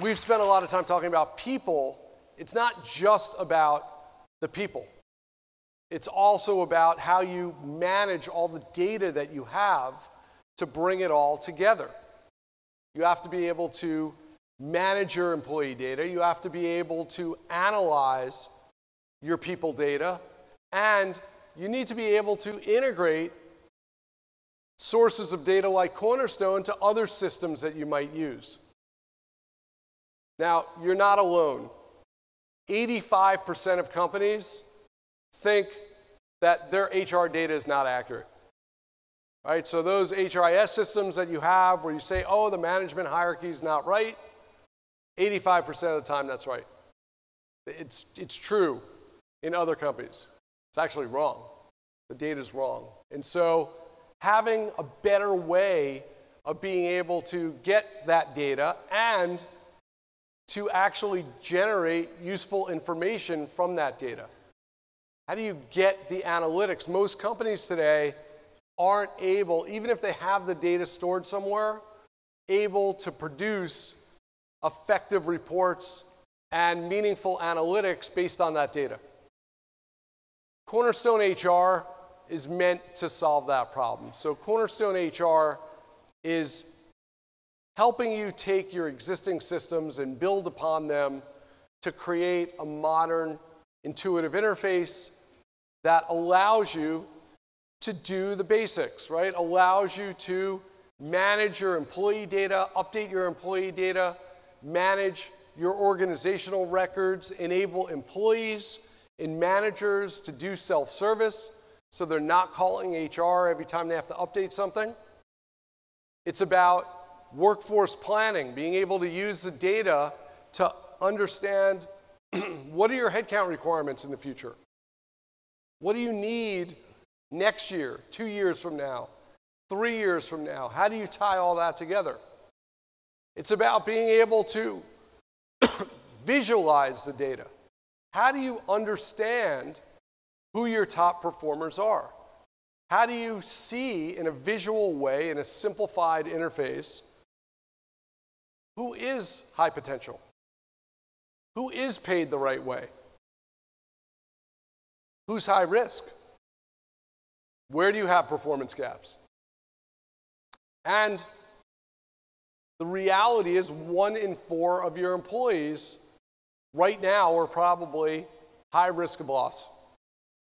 we've spent a lot of time talking about people. It's not just about the people, it's also about how you manage all the data that you have to bring it all together. You have to be able to manage your employee data, you have to be able to analyze your people data, and you need to be able to integrate sources of data like Cornerstone to other systems that you might use. Now, you're not alone. 85% of companies think that their HR data is not accurate. Right? So those HRIS systems that you have where you say, oh, the management hierarchy is not right, 85% of the time that's right. It's, it's true in other companies. It's actually wrong. The data is wrong. And so having a better way of being able to get that data and to actually generate useful information from that data. How do you get the analytics? Most companies today aren't able, even if they have the data stored somewhere, able to produce effective reports and meaningful analytics based on that data. Cornerstone HR is meant to solve that problem. So, Cornerstone HR is helping you take your existing systems and build upon them to create a modern, intuitive interface that allows you to do the basics, right? Allows you to manage your employee data, update your employee data, manage your organizational records, enable employees and managers to do self service so they're not calling HR every time they have to update something. It's about workforce planning, being able to use the data to understand what are your headcount requirements in the future? What do you need next year, two years from now, three years from now? How do you tie all that together? It's about being able to visualize the data. How do you understand who your top performers are? How do you see in a visual way, in a simplified interface, who is high potential? Who is paid the right way? Who's high risk? Where do you have performance gaps? And the reality is, one in four of your employees right now are probably high risk of loss.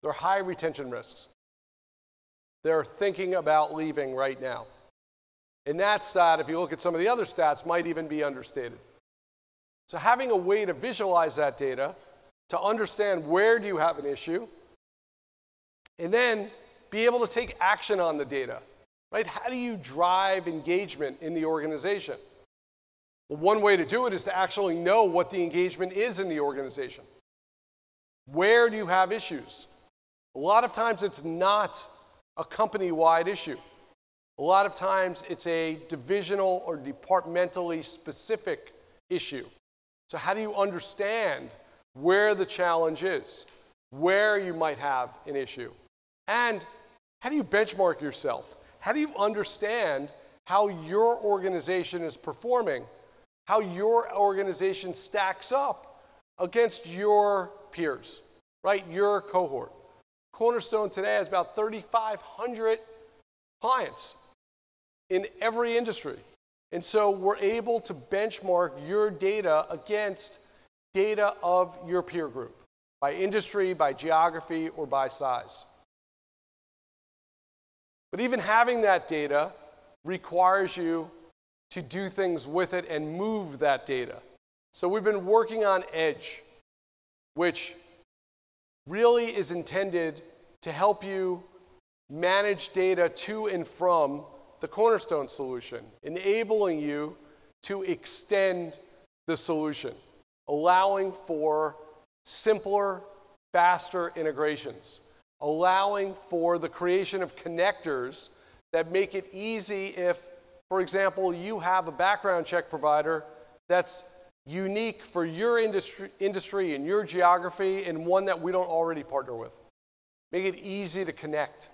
They're high retention risks. They're thinking about leaving right now. And that stat, if you look at some of the other stats, might even be understated. So having a way to visualize that data, to understand where do you have an issue, and then be able to take action on the data, right? How do you drive engagement in the organization? Well, one way to do it is to actually know what the engagement is in the organization. Where do you have issues? A lot of times it's not a company wide issue. A lot of times it's a divisional or departmentally specific issue. So, how do you understand where the challenge is, where you might have an issue? And how do you benchmark yourself? How do you understand how your organization is performing, how your organization stacks up against your peers, right? Your cohort. Cornerstone today has about 3,500 clients in every industry. And so we're able to benchmark your data against data of your peer group by industry, by geography, or by size. But even having that data requires you to do things with it and move that data. So we've been working on Edge, which really is intended to help you manage data to and from the cornerstone solution, enabling you to extend the solution, allowing for simpler, faster integrations, allowing for the creation of connectors that make it easy if, for example, you have a background check provider that's unique for your industry, industry and your geography and one that we don't already partner with. Make it easy to connect.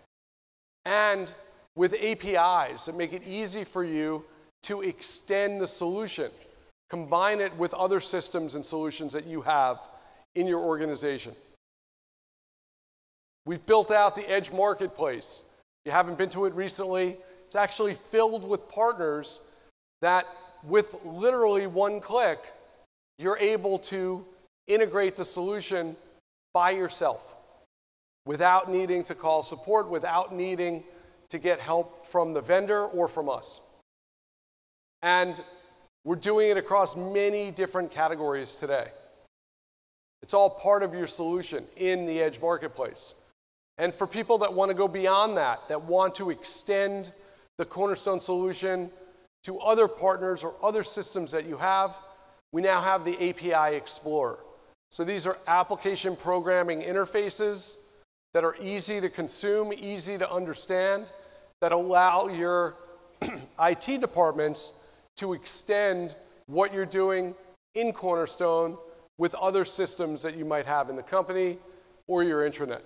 And with APIs that make it easy for you to extend the solution. combine it with other systems and solutions that you have in your organization. We've built out the Edge Marketplace. If you haven't been to it recently, it's actually filled with partners that, with literally one click, you're able to integrate the solution by yourself without needing to call support, without needing to get help from the vendor or from us. And we're doing it across many different categories today. It's all part of your solution in the Edge Marketplace. And for people that want to go beyond that, that want to extend the Cornerstone solution to other partners or other systems that you have, we now have the API Explorer. So these are application programming interfaces that are easy to consume, easy to understand, that allow your IT departments to extend what you're doing in Cornerstone with other systems that you might have in the company or your intranet.